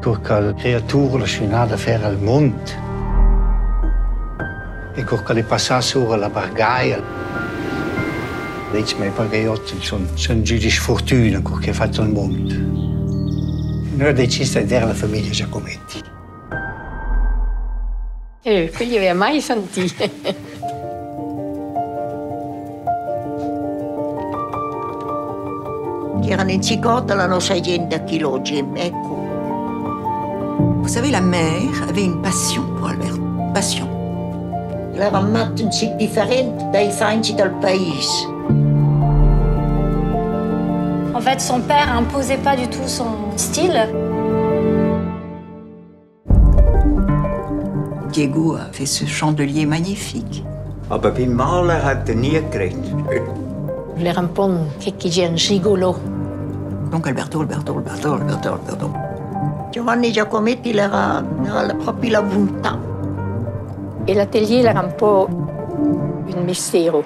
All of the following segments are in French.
Qualche creatura lasciata fare al mondo. E qualche le passasse ora la bargaia. Dici mai pagaiotti sono, sono giudici fortuna che ha fatto il mondo. Noi abbiamo deciso di dare la famiglia Giacometti. Eh, quelli aveva mai sentito. Erano in Cicotta, l'hanno 600 kg, ecco. Vous savez, la mère avait une passion pour Albert. Passion. Era matto un po' differente dai fanci del paese. En fait, son père imposait pas du tout son style. Diego a fait ce chandelier magnifique. Aber beim Malen hat er nie geredet. Il era un po' un checchigien gigolo. Donc Alberto, Alberto, Alberto, Alberto, Alberto. Giovanni Giacometti era, era proprio la bontà. E l'atelier era un po' un mistero.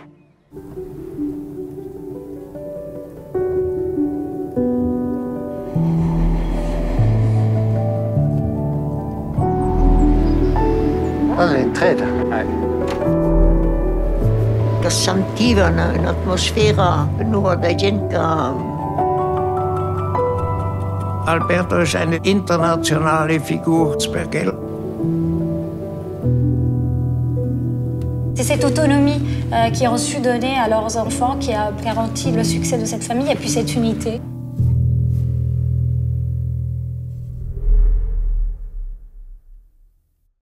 Allora, entrata. che sentiva una- un'atmosfera nur da gente che Alberto is een internationale C'est cette autonomie euh, qu'ils ont su donner à leurs enfants qui a garanti le succès de cette famille et puis cette unité.